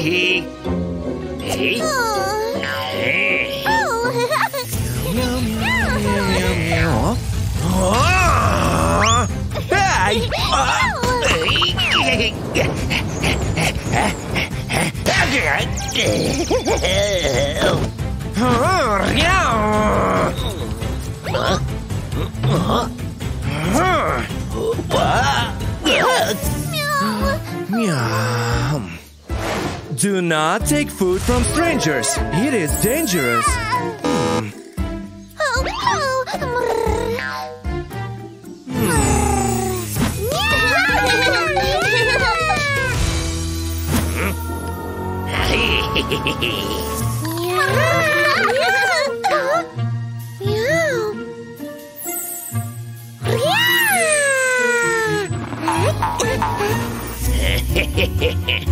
hee. Hey. Oh. Hey. Oh. oh. Hey. Meow. Do not take food from strangers. It is dangerous.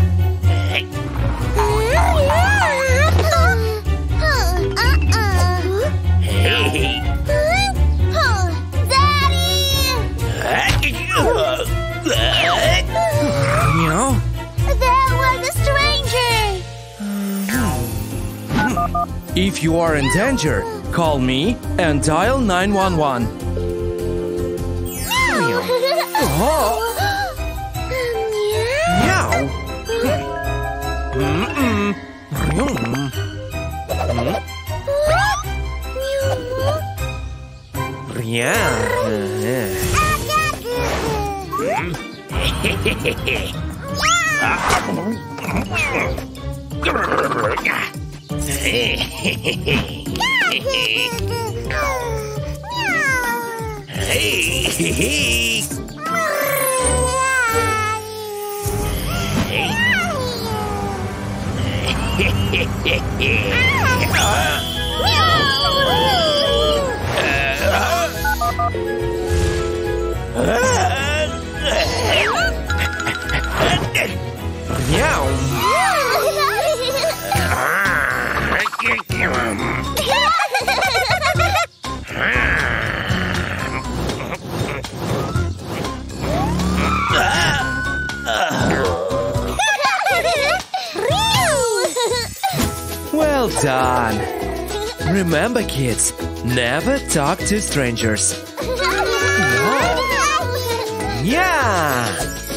If you are in danger, call me and dial 911. Meow. Meow. Yeah. hey, hey, hey. Remember, kids, never talk to strangers. yeah!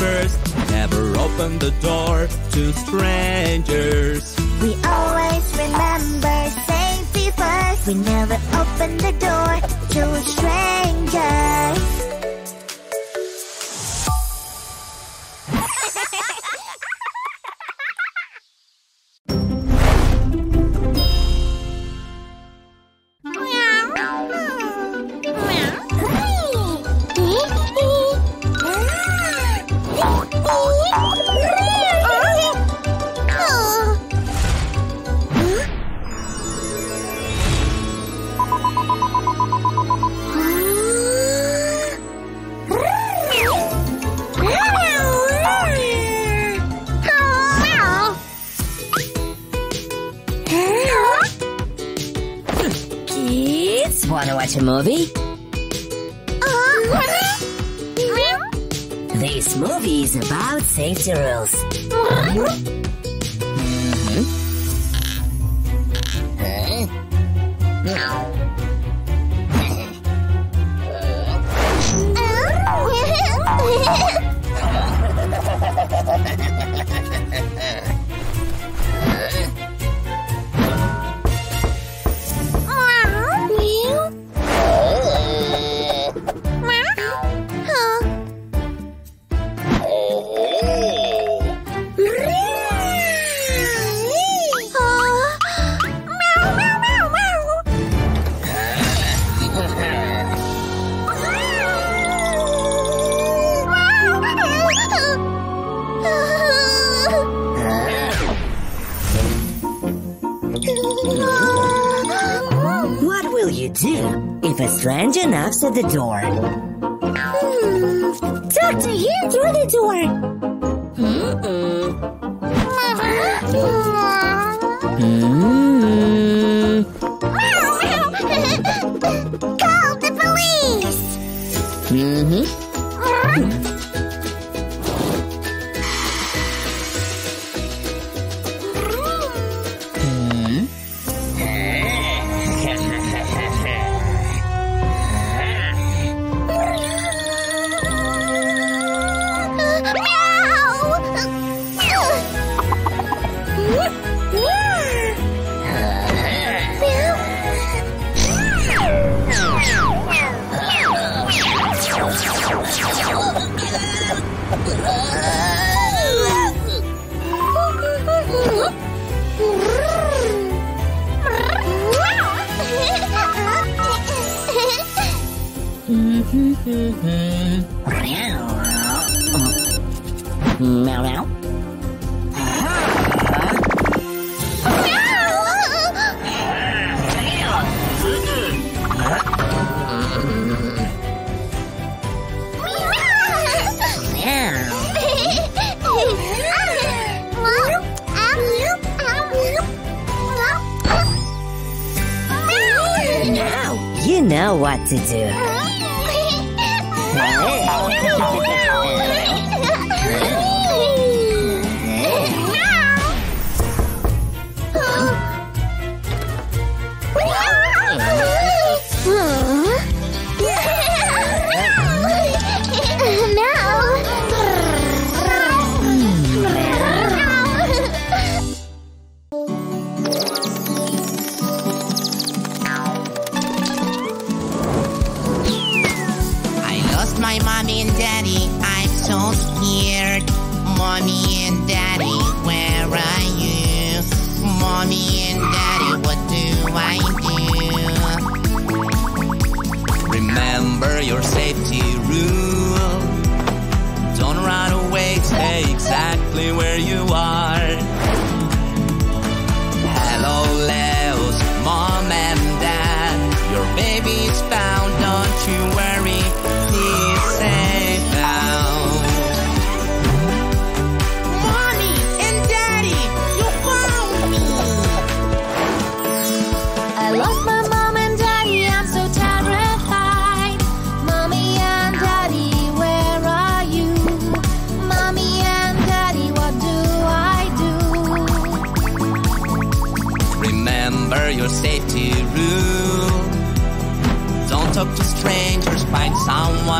First. Never open the door to strangers. We always remember safety first. We never open the door to strangers. This movie is about safety rules. What will you do if a stranger knocks at the door? Talk to him through the door. Mm. Meow meow. You know what to do. Oh,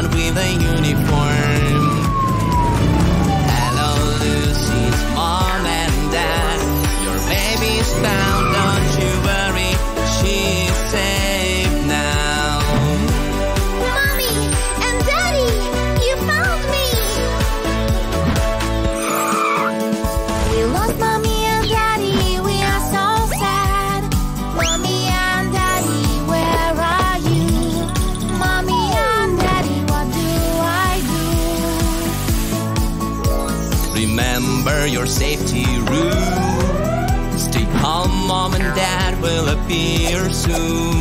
on with a uniform. pursue.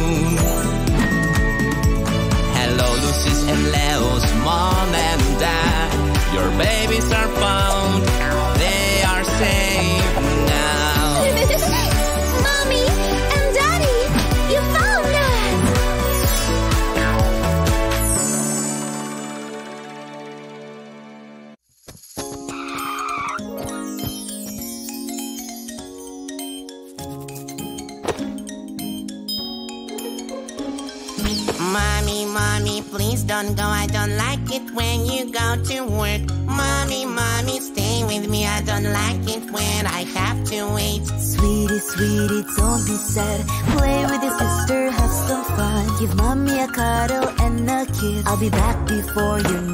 sweetie, don't be sad. Play with your sister, have some fun. Give mommy a cuddle and a kiss. I'll be back before you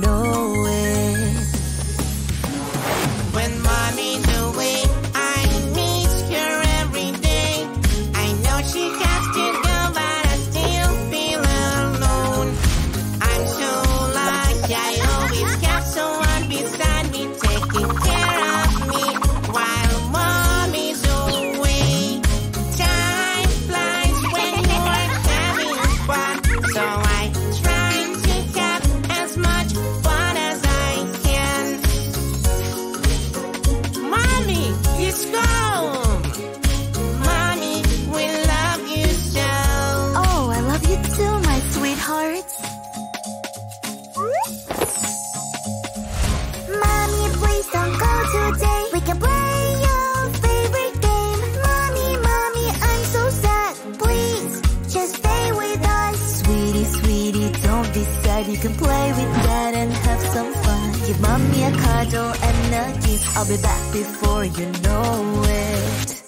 please, I'll be back before you know it.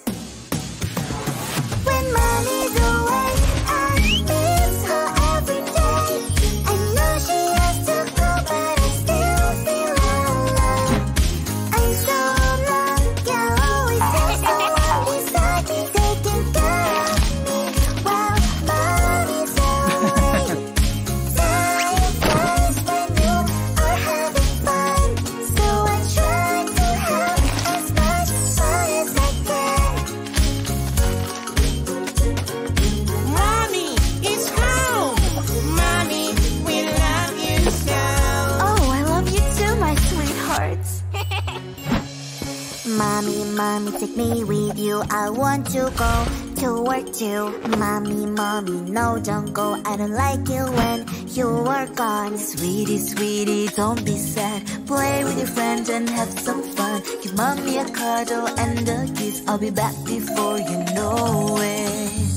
When money's over. Mommy, take me with you. I want to go to work too. Mommy, mommy, no, don't go. I don't like it when you are gone. Sweetie, sweetie, don't be sad. Play with your friends and have some fun. Give mommy a cuddle and a kiss. I'll be back before you know it.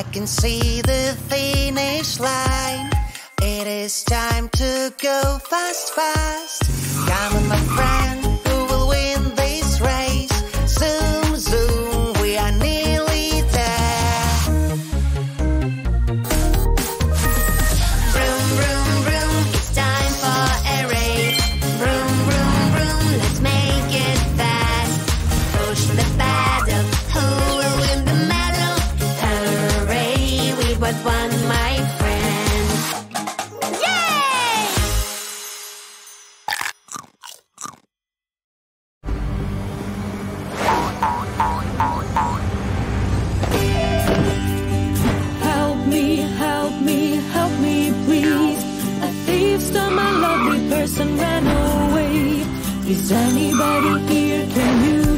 I can see the finish line. It is time to go fast, fast. Come on, my friend. ran away. Is anybody here? Can you?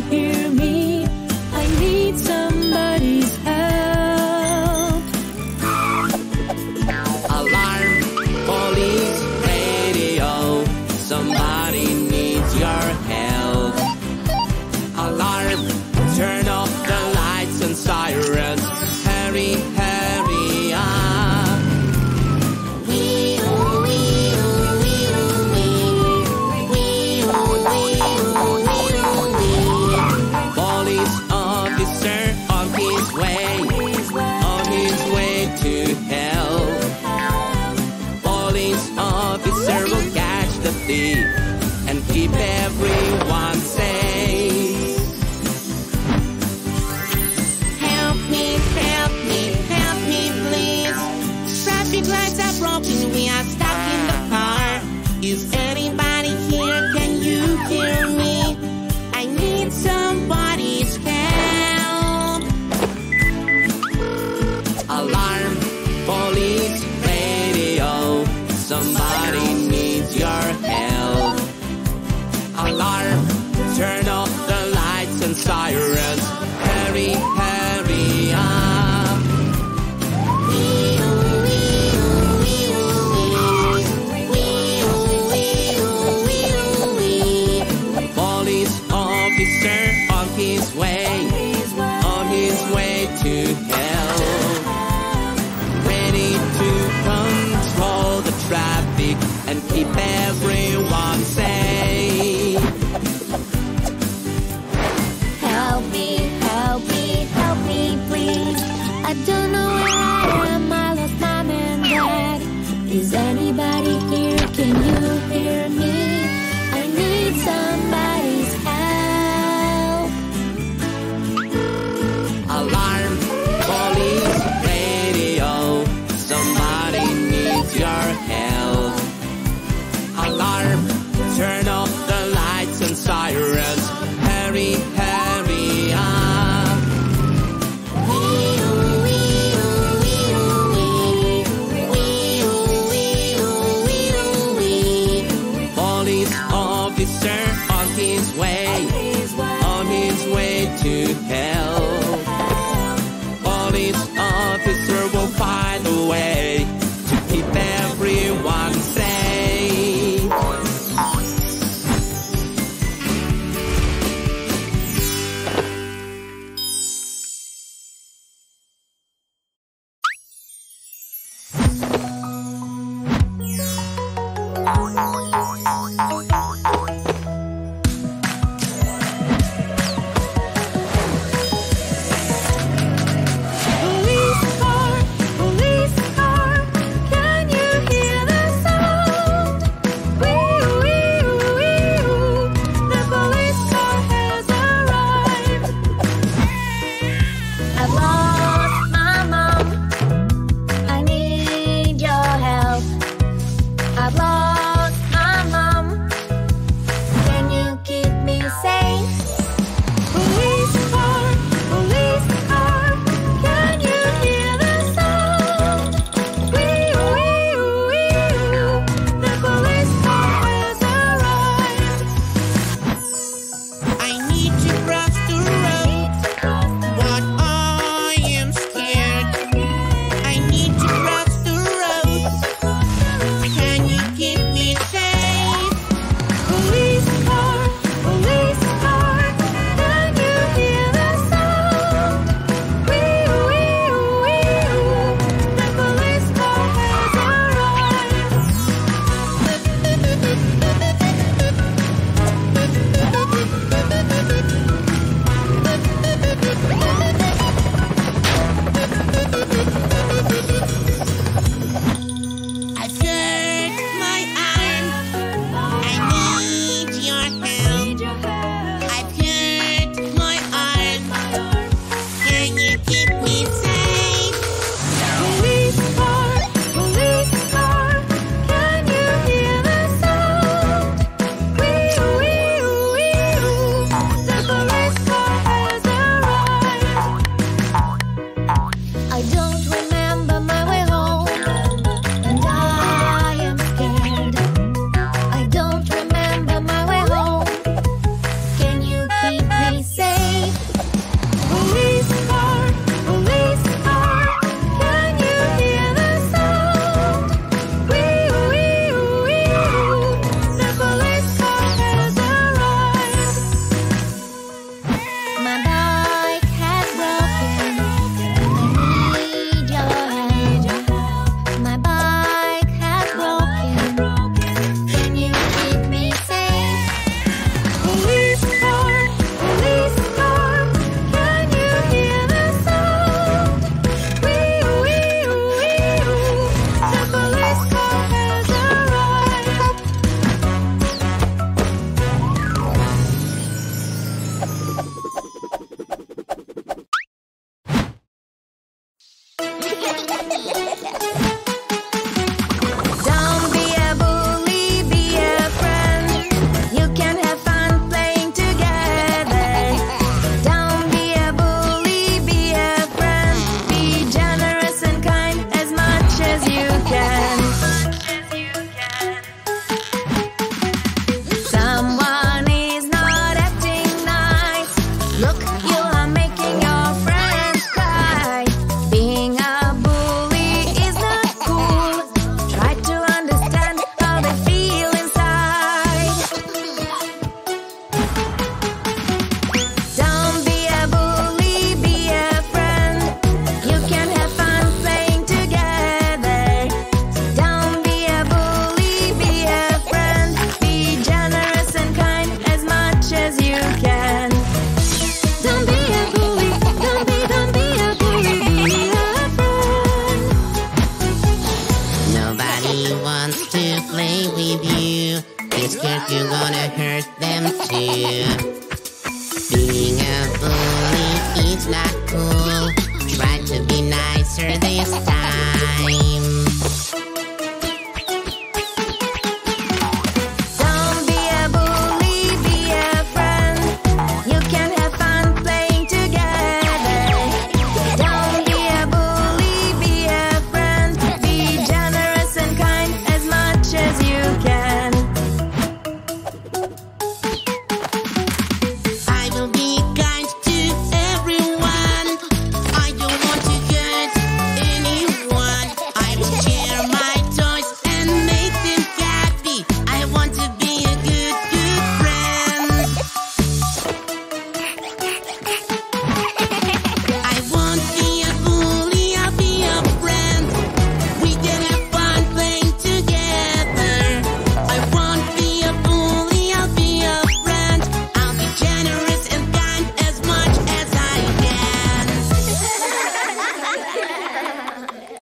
this way to hell.